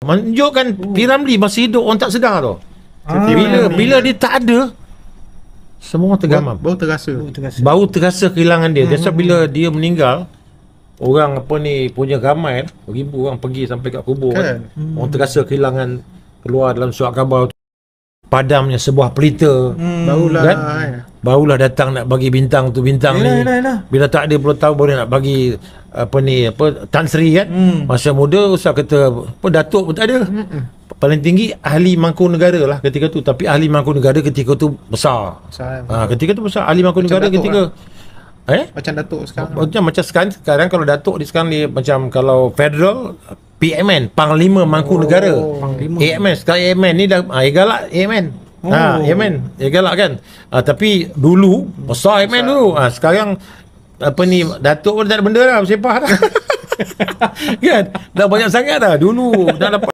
Menunjukkan P. Ramlee masih hidup orang tak sedar tu. Ah, Bila bila dia tak ada semua orang tergamam. Baru terasa. Oh, terasa. Bau terasa kehilangan dia. That's why bila dia meninggal orang apa ni punya ramai ribu orang pergi sampai kat kubur kan. Kan? Orang terasa kehilangan keluar dalam surat khabar tu. Padamnya sebuah pelita. Hmm. Barulah Kan? kan? Barulah datang nak bagi bintang tu bintang Yelah, ni. yelah, yelah. Bila tak ada puluh tahun baru nak bagi apa ni apa Tan Sri kan. Hmm. Masa muda usah kata apa datuk pun tak ada. Paling tinggi ahli mangku negara lah ketika tu tapi ahli mangku negara ketika tu besar. Pasal Ha, ketika tu besar ahli mangku Macam negara ketika eh Macam Datuk sekarang. macam macam sekarang sekarang kalau datuk di sekarang dia macam kalau federal PMN Panglima Mangku Oh, Negara Panglima. AMN sekarang AMN ni dah ah, galak AMN Oh. Ha, AMN dia galak kan? Ah, tapi dulu besar AMN dulu. Ah, sekarang apa ni datuk pun tak ada benda dah bersepah dah? Kan? Dah banyak sangat dah dulu dah dapat